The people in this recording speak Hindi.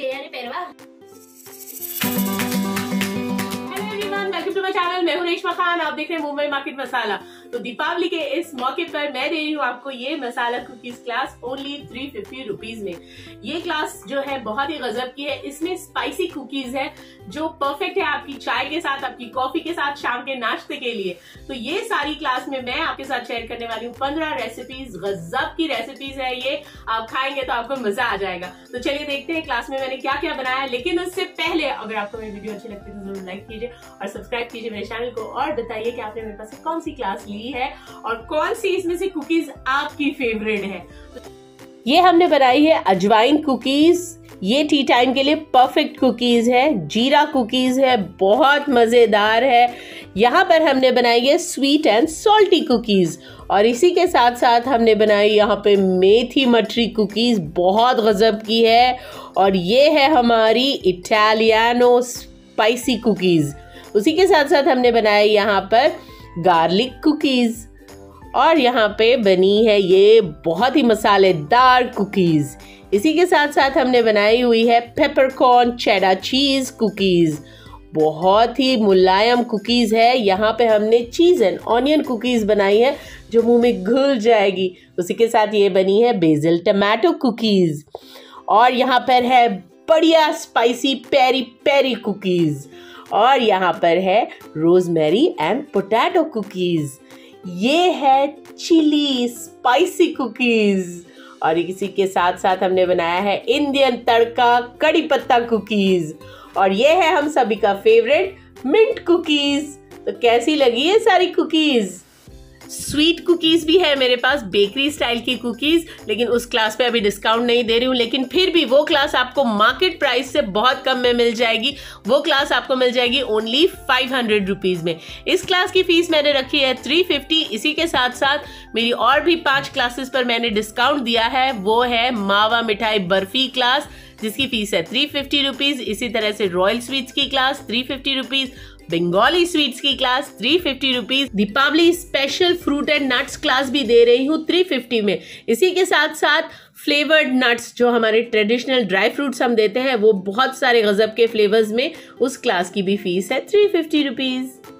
quería ni perva. Reshma Khan आप देख रहे हैं मुंबई मार्केट मसाला। तो दीपावली के इस मौके पर मैं दे रही हूँ आपको ये masala cookies class only three fifty rupees में। ये क्लास जो है बहुत ही गजब की है। इसमें स्पाइसी कुकीज है, जो परफेक्ट है आपकी चाय के साथ, आपकी कॉफ़ी के साथ, शाम के नाश्ते के लिए। तो ये सारी क्लास में मैं आपके साथ शेयर करने वाली हूँ। पंद्रह रेसिपीज़ गजब की रेसिपीज़ है ये। आप खाएँगे तो आपको मज़ा आ जाएगा। तो चलिए देखते हैं क्लास में मैंने क्या क्या बनाया। लेकिन उससे पहले अगर आपको मेरी वीडियो अच्छी लगती है तो ज़रूर लाइक कीजिए और सब्सक्राइब कीजिए मेरे चैनल को। और बताइए कि आपने मेरे पास कौन सी क्लास ली है और कौन सी इसमें से कुकीज आपकी फेवरेट है? ये हमने बनाई है अजवाइन कुकीज ये टी टाइम के लिए परफेक्ट कुकीज है, जीरा कुकीज है, बहुत मज़ेदार है। यहाँ पर हमने बनाई है स्वीट एंड सॉल्टी कुकीज और इसी के साथ साथ हमने बनाई यहाँ पे मेथी मटरी कुकीज बहुत गजब की है। और ये है हमारी इटालियानो स्पाइसी कुकीज उसी के साथ साथ हमने बनाया यहाँ पर गार्लिक कुकीज और यहाँ पे बनी है ये बहुत ही मसालेदार कुकीज इसी के साथ साथ हमने बनाई हुई है पेपरकॉर्न चेडा चीज़ कुकीज बहुत ही मुलायम कुकीज है। यहाँ पे हमने चीज़ एंड ऑनियन कुकीज बनाई है, जो मुँह में घुल जाएगी। उसी के साथ ये बनी है बेजल टमाटो कुकीज और यहाँ पर है बढ़िया स्पाइसी पेरी पेरी कुकीज और यहाँ पर है रोजमेरी एंड पोटैटो कुकीज। ये है चिली स्पाइसी कुकीज। और इसी के साथ साथ हमने बनाया है इंडियन तड़का कड़ी पत्ता कुकीज। और ये है हम सभी का फेवरेट मिंट कुकीज। तो कैसी लगी ये सारी कुकीज? स्वीट कुकीज़ भी है मेरे पास बेकरी स्टाइल की कुकीज़ लेकिन उस क्लास पे अभी डिस्काउंट नहीं दे रही हूँ, लेकिन फिर भी वो क्लास आपको मार्केट प्राइस से बहुत कम में मिल जाएगी। वो क्लास आपको मिल जाएगी ओनली फाइव हंड्रेड रुपीज़ में। इस क्लास की फ़ीस मैंने रखी है थ्री फिफ्टी इसी के साथ साथ मेरी और भी पाँच क्लासेस पर मैंने डिस्काउंट दिया है, वो है मावा मिठाई बर्फ़ी क्लास जिसकी फ़ीस है थ्री फिफ्टी रुपीज़ इसी तरह से रॉयल स्वीट्स की class three fifty rupees Bengali sweets की class three fifty rupees Deepavali special fruit and nuts class भी दे रही हूँ थ्री फिफ्टी में। इसी के साथ साथ फ्लेवर्ड नट्स जो हमारे ट्रेडिशनल ड्राई फ्रूट्स हम देते हैं, वो बहुत सारे गजब के फ्लेवर्स में उस क्लास की भी फ़ीस है थ्री फिफ्टी रुपीज़